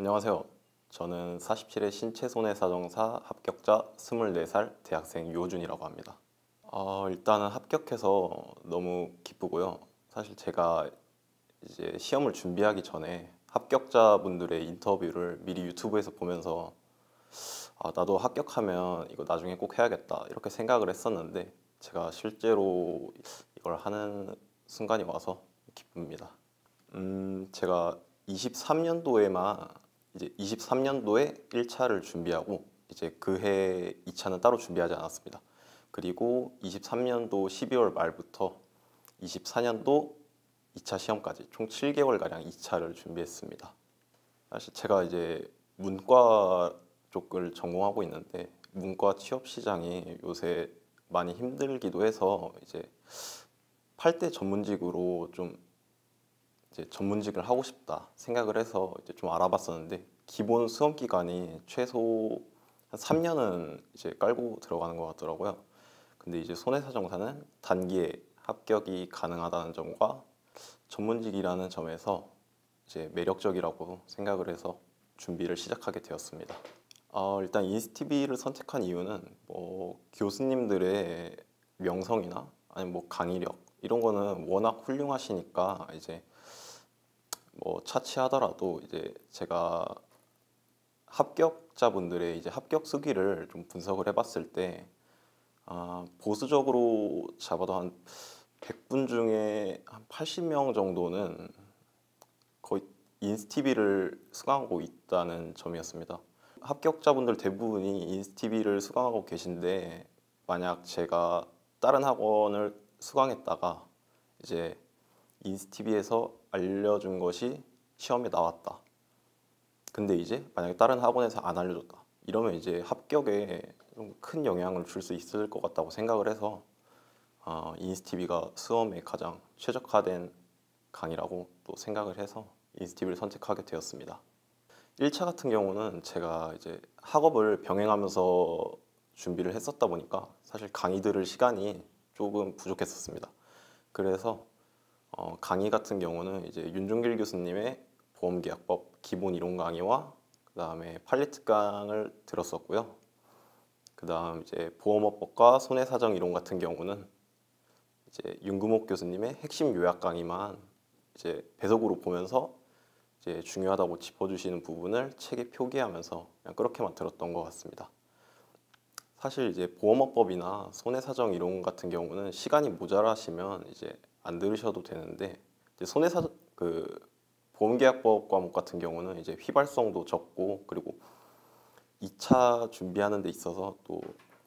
안녕하세요. 저는 47회 신체손해사정사 합격자 24살 대학생 유호준이라고 합니다. 어, 일단은 합격해서 너무 기쁘고요. 사실 제가 이제 시험을 준비하기 전에 합격자분들의 인터뷰를 미리 유튜브에서 보면서 아, 나도 합격하면 이거 나중에 꼭 해야겠다 이렇게 생각을 했었는데 제가 실제로 이걸 하는 순간이 와서 기쁩니다. 음, 제가 23년도에만 이제 23년도에 1차를 준비하고 이제 그해 2차는 따로 준비하지 않았습니다. 그리고 23년도 12월 말부터 24년도 2차 시험까지 총 7개월 가량 2차를 준비했습니다. 사실 제가 이제 문과 쪽을 전공하고 있는데 문과 취업 시장이 요새 많이 힘들기도 해서 이제 8대 전문직으로 좀 이제 전문직을 하고 싶다 생각을 해서 이제 좀 알아봤었는데 기본 수험 기간이 최소 한 3년은 이제 깔고 들어가는 것 같더라고요. 근데 이제 손해사정사는 단기에 합격이 가능하다는 점과 전문직이라는 점에서 이제 매력적이라고 생각을 해서 준비를 시작하게 되었습니다. 어, 일단 인스티비를 선택한 이유는 뭐 교수님들의 명성이나 아니면 뭐 강의력 이런 거는 워낙 훌륭하시니까 이제 뭐 차치하더라도 이제 제가 합격자분들의 이제 합격 수기를 좀 분석을 해봤을 때 아, 보수적으로 잡아도 한 100분 중에 한 80명 정도는 거의 인스티비를 수강하고 있다는 점이었습니다. 합격자분들 대부분이 인스티비를 수강하고 계신데 만약 제가 다른 학원을 수강했다가 이제 인스티비에서 알려준 것이 시험에 나왔다. 근데 이제 만약에 다른 학원에서 안 알려줬다. 이러면 이제 합격에 좀 큰 영향을 줄 수 있을 것 같다고 생각을 해서 어, 인스티비가 수험에 가장 최적화된 강의라고 또 생각을 해서 인스티비를 선택하게 되었습니다. 1차 같은 경우는 제가 이제 학업을 병행하면서 준비를 했었다 보니까 사실 강의 들을 시간이 조금 부족했었습니다. 그래서 어, 강의 같은 경우는 이제 윤종길 교수님의 보험계약법 기본 이론 강의와 그 다음에 팔리특강을 들었었고요. 그 다음 이제 보험업법과 손해사정 이론 같은 경우는 이제 윤금옥 교수님의 핵심 요약 강의만 이제 배석으로 보면서 이제 중요하다고 짚어주시는 부분을 책에 표기하면서 그냥 그렇게만 들었던 것 같습니다. 사실 이제 보험업법이나 손해사정 이론 같은 경우는 시간이 모자라시면 이제 안 들으셔도 되는데 손해사 그 보험계약법 과목 같은 경우는 이제 휘발성도 적고 그리고 2차 준비하는 데 있어서 또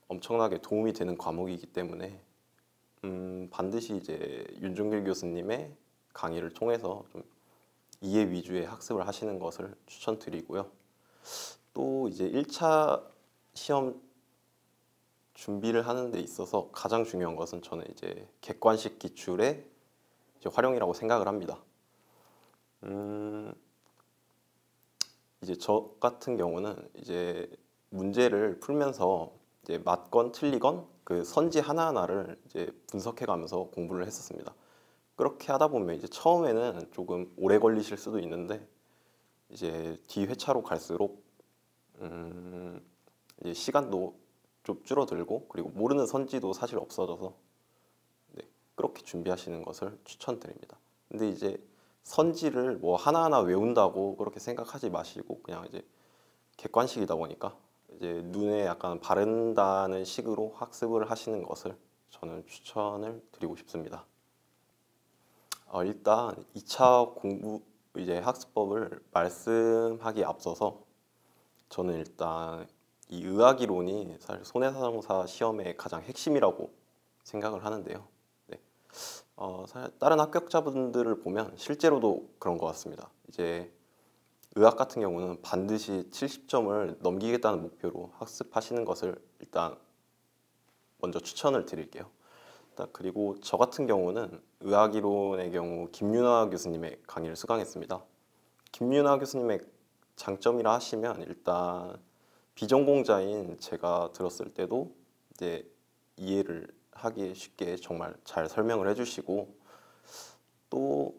엄청나게 도움이 되는 과목이기 때문에 음, 반드시 이제 윤종길 교수님의 강의를 통해서 좀 이해 위주의 학습을 하시는 것을 추천드리고요. 또 이제 1차 시험 준비를 하는 데 있어서 가장 중요한 것은 저는 이제 객관식 기출의 이제 활용이라고 생각을 합니다. 음, 이제 저 같은 경우는 이제 문제를 풀면서 이제 맞건 틀리건 그 선지 하나하나를 이제 분석해 가면서 공부를 했었습니다. 그렇게 하다 보면 이제 처음에는 조금 오래 걸리실 수도 있는데 이제 뒤 회차로 갈수록 음, 이제 시간도 좀 줄어들고 그리고 모르는 선지도 사실 없어져서 네, 그렇게 준비하시는 것을 추천드립니다. 근데 이제 선지를 뭐 하나하나 외운다고 그렇게 생각하지 마시고 그냥 이제 객관식이다 보니까 이제 눈에 약간 바른다는 식으로 학습을 하시는 것을 저는 추천을 드리고 싶습니다. 어, 일단 2차 공부 이제 학습법을 말씀하기 앞서서 저는 일단 이 의학 이론이 사실 손해사정사 시험의 가장 핵심이라고 생각을 하는데요. 네. 어, 다른 합격자분들을 보면 실제로도 그런 것 같습니다. 이제 의학 같은 경우는 반드시 70점을 넘기겠다는 목표로 학습하시는 것을 일단 먼저 추천을 드릴게요. 그리고 저 같은 경우는 의학 이론의 경우 김윤아 교수님의 강의를 수강했습니다. 김윤아 교수님의 장점이라 하시면 일단 비전공자인 제가 들었을 때도 이제 이해를 하기 쉽게 정말 잘 설명을 해주시고 또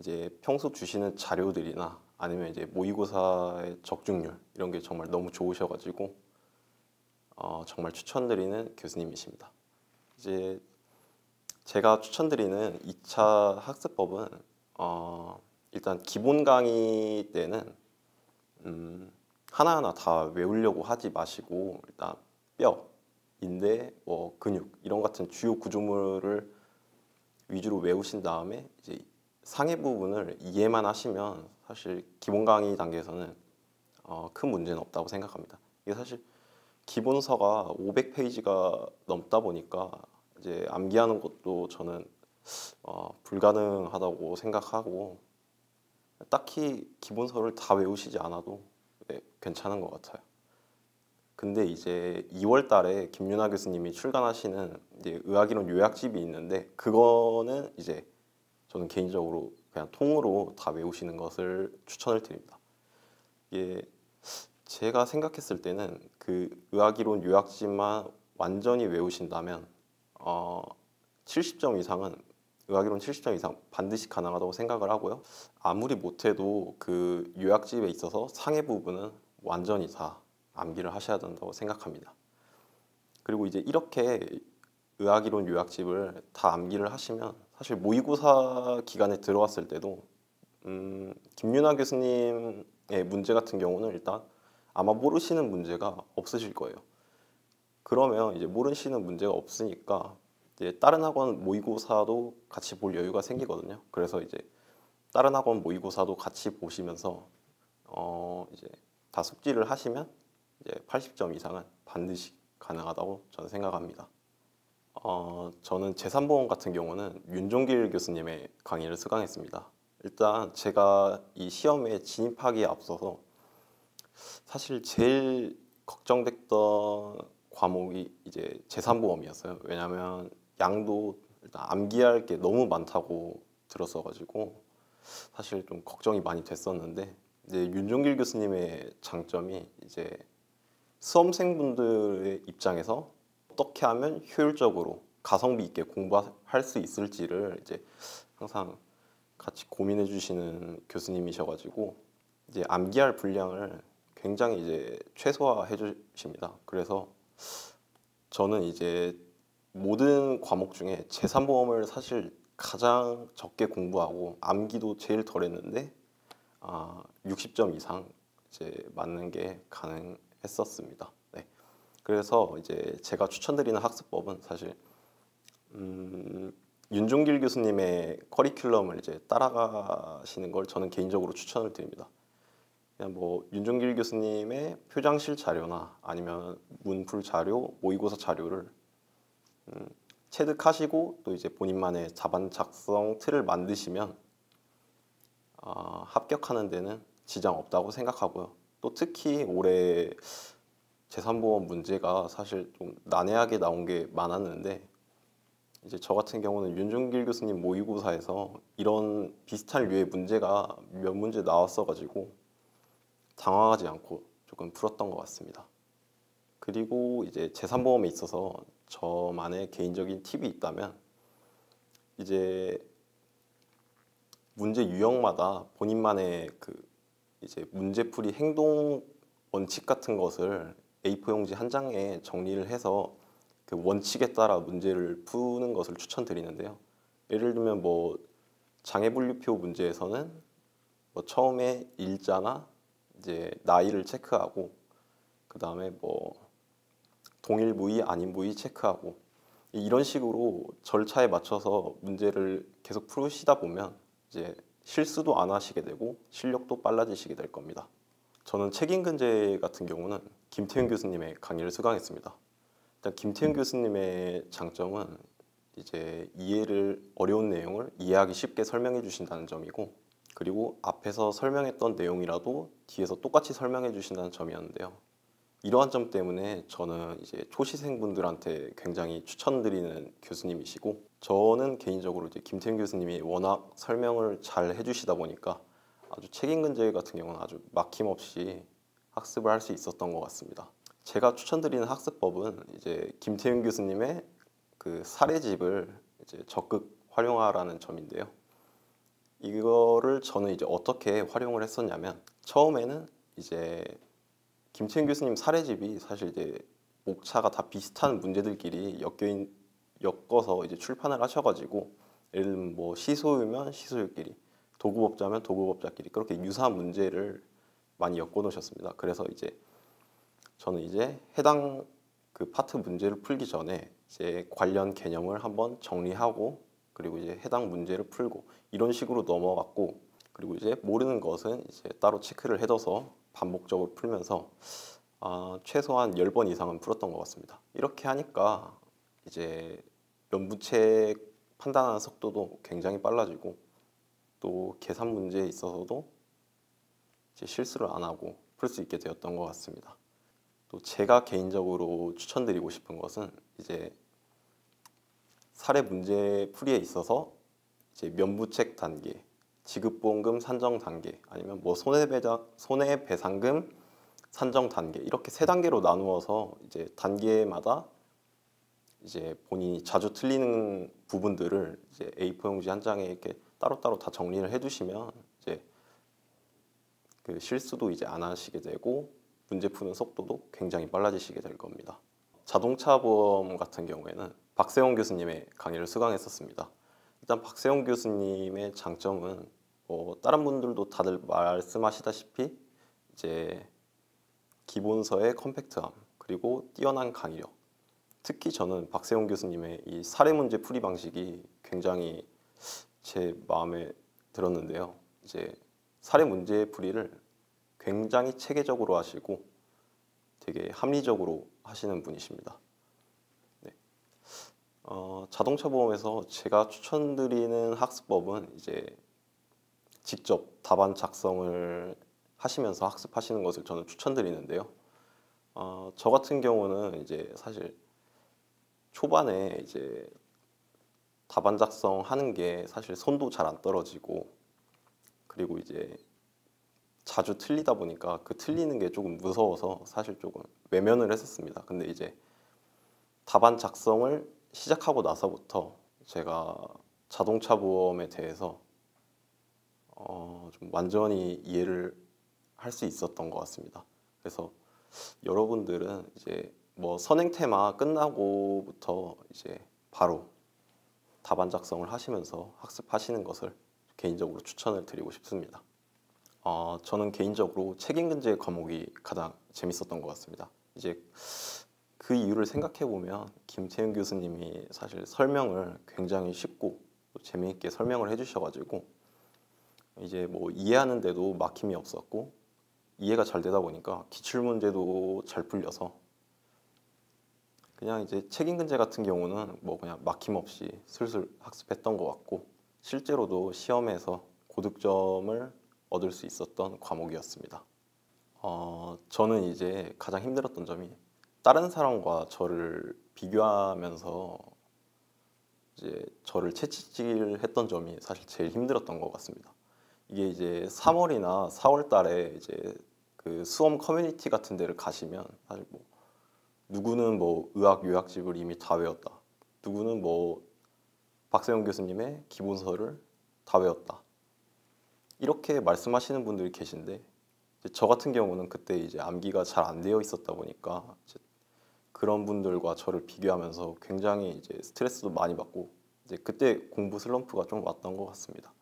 이제 평소 주시는 자료들이나 아니면 이제 모의고사의 적중률 이런 게 정말 너무 좋으셔가지고 어, 정말 추천드리는 교수님이십니다. 이제 제가 추천드리는 2차 학습법은 어, 일단 기본 강의 때는 음, 하나하나 다 외우려고 하지 마시고 일단 뼈, 인대, 뭐 근육 이런 같은 주요 구조물을 위주로 외우신 다음에 이제 상해 부분을 이해만 하시면 사실 기본 강의 단계에서는 어, 큰 문제는 없다고 생각합니다. 이게 사실 기본서가 500페이지가 넘다 보니까 이제 암기하는 것도 저는 어, 불가능하다고 생각하고 딱히 기본서를 다 외우시지 않아도 네, 괜찮은 것 같아요. 근데 이제 2월 달에 김윤아 교수님이 출간하시는 이제 의학이론 요약집이 있는데 그거는 이제 저는 개인적으로 그냥 통으로 다 외우시는 것을 추천을 드립니다. 이게 제가 생각했을 때는 그 의학이론 요약집만 완전히 외우신다면 어, 70점 이상은 의학이론 70점 이상 반드시 가능하다고 생각을 하고요. 아무리 못해도 그 요약집에 있어서 상해 부분은 완전히 다 암기를 하셔야 된다고 생각합니다. 그리고 이제 이렇게 의학이론 요약집을 다 암기를 하시면 사실 모의고사 기간에 들어왔을 때도 음, 김윤아 교수님의 문제 같은 경우는 일단 아마 모르시는 문제가 없으실 거예요. 그러면 이제 모르시는 문제가 없으니까 다른 학원 모의고사도 같이 볼 여유가 생기거든요. 그래서 이제 다른 학원 모의고사도 같이 보시면서 어 이제 다 숙지를 하시면 이제 80점 이상은 반드시 가능하다고 저는 생각합니다. 어, 저는 제3보험 같은 경우는 윤종길 교수님의 강의를 수강했습니다. 일단 제가 이 시험에 진입하기에 앞서서 사실 제일 걱정됐던 과목이 이제 제3보험이었어요. 왜냐하면 양도 일단 암기할 게 너무 많다고 들었어가지고 사실 좀 걱정이 많이 됐었는데 이제 윤종길 교수님의 장점이 이제 수험생분들의 입장에서 어떻게 하면 효율적으로 가성비 있게 공부할 수 있을지를 이제 항상 같이 고민해 주시는 교수님이셔가지고 이제 암기할 분량을 굉장히 이제 최소화해 주십니다. 그래서 저는 이제 모든 과목 중에 재산보험을 사실 가장 적게 공부하고 암기도 제일 덜 했는데 아, 60점 이상 이제 맞는 게 가능했었습니다. 네. 그래서 이제 제가 추천드리는 학습법은 사실 음, 윤종길 교수님의 커리큘럼을 이제 따라가시는 걸 저는 개인적으로 추천을 드립니다. 그냥 뭐 윤종길 교수님의 표장실 자료나 아니면 문풀 자료, 모의고사 자료를 음, 체득하시고 또 이제 본인만의 자반 작성 틀을 만드시면 어, 합격하는 데는 지장 없다고 생각하고요. 또 특히 올해 재산보험 문제가 사실 좀 난해하게 나온 게 많았는데 이제 저 같은 경우는 윤종길 교수님 모의고사에서 이런 비슷한 류의 문제가 몇 문제 나왔어가지고 당황하지 않고 조금 풀었던 것 같습니다. 그리고 이제 재산보험에 있어서 저만의 개인적인 팁이 있다면 이제 문제 유형마다 본인만의 그 이제 문제풀이 행동 원칙 같은 것을 A4 용지 한 장에 정리를 해서 그 원칙에 따라 문제를 푸는 것을 추천드리는데요. 예를 들면 뭐 장애 분류표 문제에서는 뭐 처음에 일자나 이제 나이를 체크하고 그 다음에 뭐 동일 부위 아닌 부위 체크하고 이런 식으로 절차에 맞춰서 문제를 계속 풀으시다 보면 이제 실수도 안 하시게 되고 실력도 빨라지시게 될 겁니다. 저는 책임근제 같은 경우는 김태윤 교수님의 강의를 수강했습니다. 일단 김태윤 교수님의 장점은 이제 이해를 어려운 내용을 이해하기 쉽게 설명해 주신다는 점이고 그리고 앞에서 설명했던 내용이라도 뒤에서 똑같이 설명해 주신다는 점이었는데요. 이러한 점 때문에 저는 이제 초시생분들한테 굉장히 추천드리는 교수님이시고 저는 개인적으로 이제 김태현 교수님이 워낙 설명을 잘 해주시다 보니까 아주 책임근제 같은 경우는 아주 막힘없이 학습을 할 수 있었던 것 같습니다. 제가 추천드리는 학습법은 이제 김태윤 교수님의 그 사례집을 이제 적극 활용하라는 점인데요. 이거를 저는 이제 어떻게 활용을 했었냐면 처음에는 이제 김채윤 교수님 사례집이 사실 이제 목차가 다 비슷한 문제들끼리 엮여 엮어서 이제 출판을 하셔가지고 예를 들면 뭐 시소유면 시소유끼리 도구법자면 도구법자끼리 그렇게 유사한 문제를 많이 엮어 놓으셨습니다. 그래서 이제 저는 이제 해당 그 파트 문제를 풀기 전에 이제 관련 개념을 한번 정리하고 그리고 이제 해당 문제를 풀고 이런 식으로 넘어갔고 그리고 이제 모르는 것은 이제 따로 체크를 해둬서 반복적으로 풀면서 아, 최소한 10번 이상은 풀었던 것 같습니다. 이렇게 하니까 이제 연부책 판단하는 속도도 굉장히 빨라지고 또 계산 문제에 있어서도 이제 실수를 안 하고 풀 수 있게 되었던 것 같습니다. 또 제가 개인적으로 추천드리고 싶은 것은 이제 사례 문제 풀이에 있어서 이제 면부책 단계, 지급보험금 산정 단계, 아니면 뭐 손해배상 손해배상금 산정 단계 이렇게 세 단계로 나누어서 이제 단계마다 이제 본인이 자주 틀리는 부분들을 이제 A4 용지 한 장에 이렇게 따로따로 다 정리를 해두시면 이제 그 실수도 이제 안 하시게 되고 문제 푸는 속도도 굉장히 빨라지시게 될 겁니다. 자동차 보험 같은 경우에는 박세홍 교수님의 강의를 수강했었습니다. 일단 박세홍 교수님의 장점은 뭐 다른 분들도 다들 말씀하시다시피 이제 기본서의 컴팩트함 그리고 뛰어난 강의력 특히 저는 박세홍 교수님의 이 사례 문제 풀이 방식이 굉장히 제 마음에 들었는데요. 이제 사례 문제 풀이를 굉장히 체계적으로 하시고 되게 합리적으로 하시는 분이십니다. 네. 어, 자동차 보험에서 제가 추천드리는 학습법은 이제 직접 답안 작성을 하시면서 학습하시는 것을 저는 추천드리는데요. 어, 저 같은 경우는 이제 사실 초반에 이제 답안 작성하는 게 사실 손도 잘 안 떨어지고 그리고 이제 자주 틀리다 보니까 그 틀리는 게 조금 무서워서 사실 조금 외면을 했었습니다. 근데 이제 답안 작성을 시작하고 나서부터 제가 자동차 보험에 대해서 어, 좀 완전히 이해를 할 수 있었던 것 같습니다. 그래서 여러분들은 이제 뭐 선행 테마 끝나고부터 이제 바로 답안 작성을 하시면서 학습하시는 것을 개인적으로 추천을 드리고 싶습니다. 어, 저는 개인적으로 책임근제 과목이 가장 재밌었던 것 같습니다. 이제 그 이유를 생각해 보면 김채윤 교수님이 사실 설명을 굉장히 쉽고 재미있게 설명을 해주셔가지고 이제 뭐 이해하는데도 막힘이 없었고 이해가 잘 되다 보니까 기출 문제도 잘 풀려서 그냥 이제 책임근제 같은 경우는 뭐 그냥 막힘 없이 슬슬 학습했던 것 같고 실제로도 시험에서 고득점을 얻을 수 있었던 과목이었습니다. 어, 저는 이제 가장 힘들었던 점이 다른 사람과 저를 비교하면서 이제 저를 채찍질 했던 점이 사실 제일 힘들었던 것 같습니다. 이게 이제 3월이나 4월 달에 이제 그 수험 커뮤니티 같은 데를 가시면 사실 뭐 누구는 뭐 의학 요약집을 이미 다 외웠다. 누구는 뭐 박세영 교수님의 기본서를 다 외웠다. 이렇게 말씀하시는 분들이 계신데 저 같은 경우는 그때 이제 암기가 잘 안 되어 있었다 보니까 그런 분들과 저를 비교하면서 굉장히 이제 스트레스도 많이 받고 이제 그때 공부 슬럼프가 좀 왔던 것 같습니다.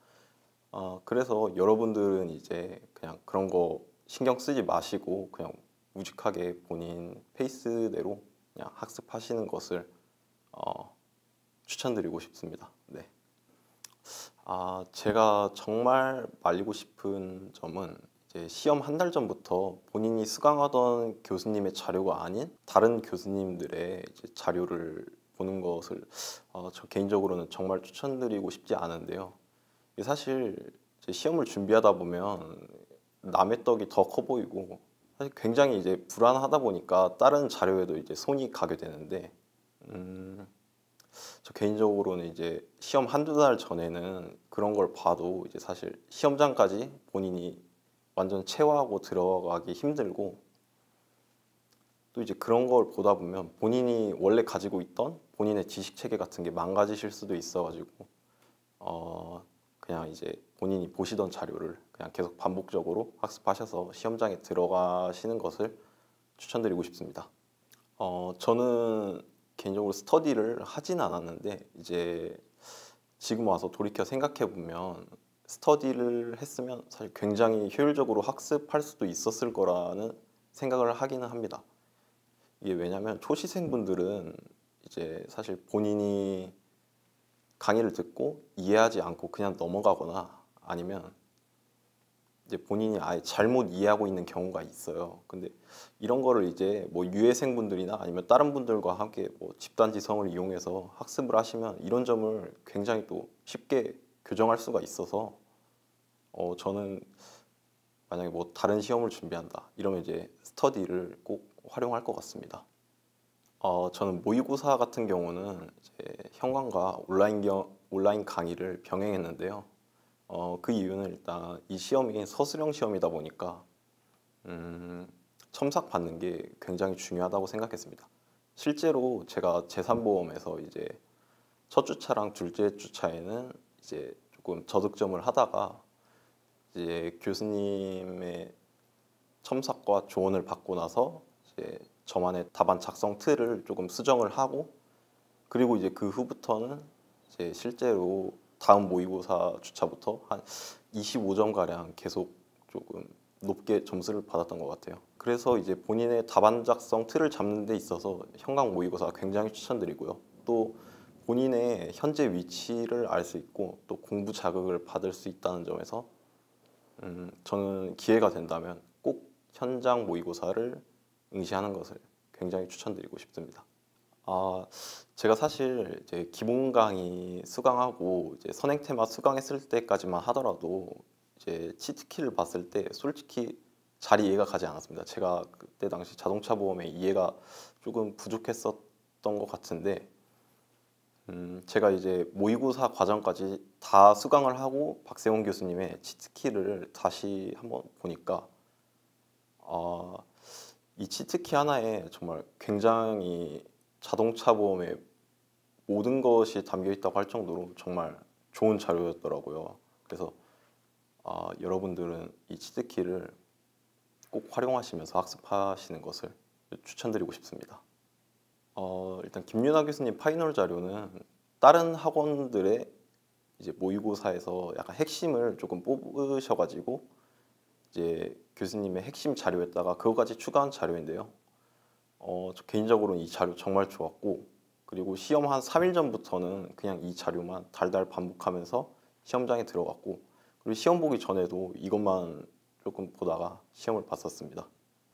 어, 그래서 여러분들은 이제 그냥 그런 거 신경 쓰지 마시고 그냥 우직하게 본인 페이스대로 그냥 학습하시는 것을 어, 추천드리고 싶습니다. 네. 아, 제가 정말 말리고 싶은 점은 이제 시험 한 달 전부터 본인이 수강하던 교수님의 자료가 아닌 다른 교수님들의 자료를 보는 것을 어, 저 개인적으로는 정말 추천드리고 싶지 않은데요. 사실 시험을 준비하다 보면 남의 떡이 더 커 보이고 사실 굉장히 이제 불안하다 보니까 다른 자료에도 이제 손이 가게 되는데 음, 저 개인적으로는 이제 시험 한두 달 전에는 그런 걸 봐도 이제 사실 시험장까지 본인이 완전 체화하고 들어가기 힘들고 또 이제 그런 걸 보다 보면 본인이 원래 가지고 있던 본인의 지식 체계 같은 게 망가지실 수도 있어가지고 어 그냥 이제 본인이 보시던 자료를 그냥 계속 반복적으로 학습하셔서 시험장에 들어가시는 것을 추천드리고 싶습니다. 어, 저는 개인적으로 스터디를 하진 않았는데 이제 지금 와서 돌이켜 생각해 보면 스터디를 했으면 사실 굉장히 효율적으로 학습할 수도 있었을 거라는 생각을 하기는 합니다. 이게 왜냐하면 초시생분들은 이제 사실 본인이 강의를 듣고 이해하지 않고 그냥 넘어가거나 아니면 이제 본인이 아예 잘못 이해하고 있는 경우가 있어요. 근데 이런 거를 이제 뭐 유해생분들이나 아니면 다른 분들과 함께 뭐 집단지성을 이용해서 학습을 하시면 이런 점을 굉장히 또 쉽게 교정할 수가 있어서 어 저는 만약에 뭐 다른 시험을 준비한다 이러면 이제 스터디를 꼭 활용할 것 같습니다. 어 저는 모의고사 같은 경우는 현관과 온라인 경, 온라인 강의를 병행했는데요. 어, 그 이유는 일단 이 시험이 서술형 시험이다 보니까 음, 첨삭 받는 게 굉장히 중요하다고 생각했습니다. 실제로 제가 재산보험에서 이제 첫 주차랑 둘째 주차에는 이제 조금 저득점을 하다가 이제 교수님의 첨삭과 조언을 받고 나서 이제 저만의 답안 작성 틀을 조금 수정을 하고 그리고 이제 그 후부터는 이제 실제로 다음 모의고사 주차부터 한 25점 가량 계속 조금 높게 점수를 받았던 것 같아요. 그래서 이제 본인의 답안 작성 틀을 잡는 데 있어서 현강 모의고사 굉장히 추천드리고요. 또 본인의 현재 위치를 알 수 있고 또 공부 자극을 받을 수 있다는 점에서 음, 저는 기회가 된다면 꼭 현장 모의고사를 응시하는 것을 굉장히 추천드리고 싶습니다. 아, 제가 사실 이제 기본 강의 수강하고 이제 선행 테마 수강했을 때까지만 하더라도 이제 치트키를 봤을 때 솔직히 잘 이해가 가지 않았습니다. 제가 그때 당시 자동차 보험에 이해가 조금 부족했었던 것 같은데 음, 제가 이제 모의고사 과정까지 다 수강을 하고 박세훈 교수님의 치트키를 다시 한번 보니까 아, 이 치트키 하나에 정말 굉장히 자동차 보험에 모든 것이 담겨 있다고 할 정도로 정말 좋은 자료였더라고요. 그래서 아, 여러분들은 이 치트키를 꼭 활용하시면서 학습하시는 것을 추천드리고 싶습니다. 어, 일단 김윤아 교수님 파이널 자료는 다른 학원들의 이제 모의고사에서 약간 핵심을 조금 뽑으셔가지고 이제 교수님의 핵심 자료에다가 그거까지 추가한 자료인데요. 어, 저 개인적으로는 이 자료 정말 좋았고 그리고 시험 한 3일 전부터는 그냥 이 자료만 달달 반복하면서 시험장에 들어갔고 그리고 시험 보기 전에도 이것만 조금 보다가 시험을 봤었습니다.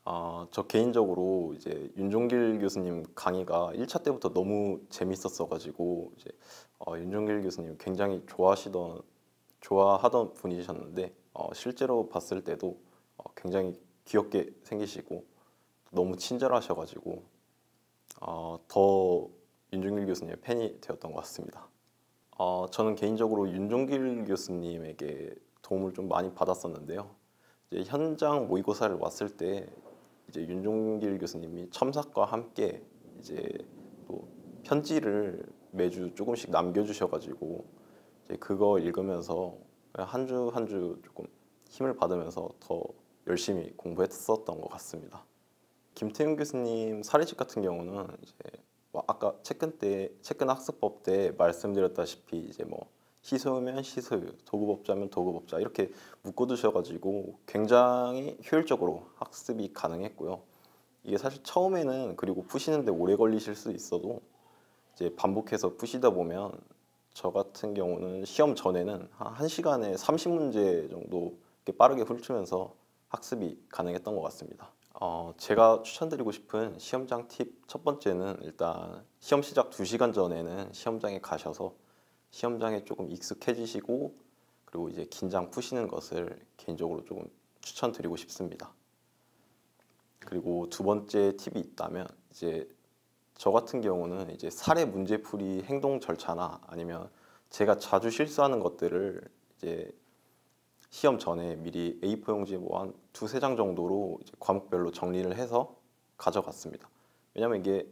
아, 저 개인적으로 이제 윤종길 교수님 강의가 1차 때부터 너무 재밌었어가지고 이제 어, 윤종길 교수님 굉장히 좋아하시던 좋아하던 분이셨는데 어, 실제로 봤을 때도 어, 굉장히 귀엽게 생기시고 너무 친절하셔가지고 어, 더 윤종길 교수님의 팬이 되었던 것 같습니다. 어, 저는 개인적으로 윤종길 교수님에게 도움을 좀 많이 받았었는데요. 이제 현장 모의고사를 왔을 때 이제 윤종길 교수님이 첨삭과 함께 이제 또 편지를 매주 조금씩 남겨주셔가지고 이제 그거 읽으면서 한 주 한 주 조금 힘을 받으면서 더 열심히 공부했었던 것 같습니다. 김태훈 교수님 사례집 같은 경우는 이제 뭐 아까 채권 때 채권 학습법 때 말씀드렸다시피 이제 뭐 시소면 시소유, 도급업자면 도급업자 이렇게 묶어두셔가지고 굉장히 효율적으로 학습이 가능했고요. 이게 사실 처음에는 그리고 푸시는데 오래 걸리실 수 있어도 이제 반복해서 푸시다 보면 저 같은 경우는 시험 전에는 한 1시간에 30문제 정도 빠르게 훑으면서 학습이 가능했던 것 같습니다. 어, 제가 추천드리고 싶은 시험장 팁 첫 번째는 일단 시험 시작 2시간 전에는 시험장에 가셔서 시험장에 조금 익숙해지시고 그리고 이제 긴장 푸시는 것을 개인적으로 조금 추천드리고 싶습니다. 그리고 두 번째 팁이 있다면 이제 저 같은 경우는 이제 사례 문제풀이 행동 절차나 아니면 제가 자주 실수하는 것들을 이제 시험 전에 미리 A4 용지 뭐한 두세 장 정도로 과목별로 정리를 해서 가져갔습니다. 왜냐면 이게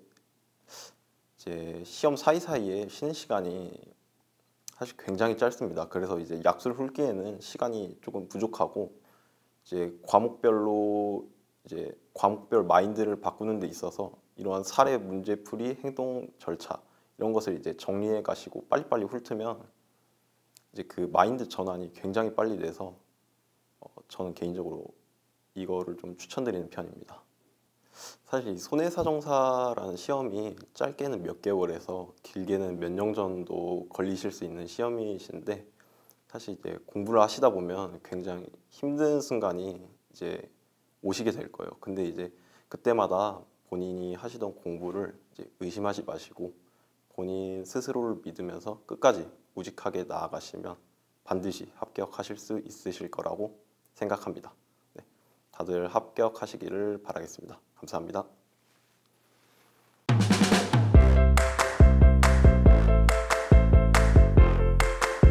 이제 시험 사이사이에 쉬는 시간이 한 사실 굉장히 짧습니다. 그래서 이제 약술 훑기에는 시간이 조금 부족하고 이제 과목별로 이제 과목별 마인드를 바꾸는 데 있어서 이러한 사례 문제풀이 행동 절차 이런 것을 이제 정리해 가시고 빨리빨리 훑으면 이제 그 마인드 전환이 굉장히 빨리 돼서 어, 저는 개인적으로 이거를 좀 추천드리는 편입니다. 사실 이 손해사정사라는 시험이 짧게는 몇 개월에서 길게는 몇 년 정도 걸리실 수 있는 시험이신데 사실 이제 공부를 하시다 보면 굉장히 힘든 순간이 이제 오시게 될 거예요. 근데 이제 그때마다 본인이 하시던 공부를 의심하지 마시고 본인 스스로를 믿으면서 끝까지 우직하게 나아가시면 반드시 합격하실 수 있으실 거라고 생각합니다. 네, 다들 합격하시기를 바라겠습니다. 감사합니다.